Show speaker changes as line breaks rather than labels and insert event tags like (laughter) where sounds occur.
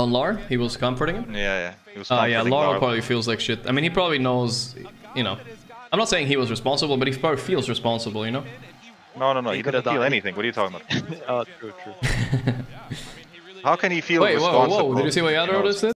On Larl, he was comforting him.
Yeah, yeah. He was
uh, yeah,
Larl.
probably feels like shit. I mean, he probably knows, you know. I'm not saying he was responsible, but he probably feels responsible, you know.
No, no, no. He,
He doesn't
feel anything. What are you talking about? (laughs)
oh, true, true. (laughs)
How can he feel
Wait, whoa,
Wait,
whoa! Did you see what Yatoro just did?